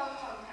Zerwał kontrakt.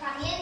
También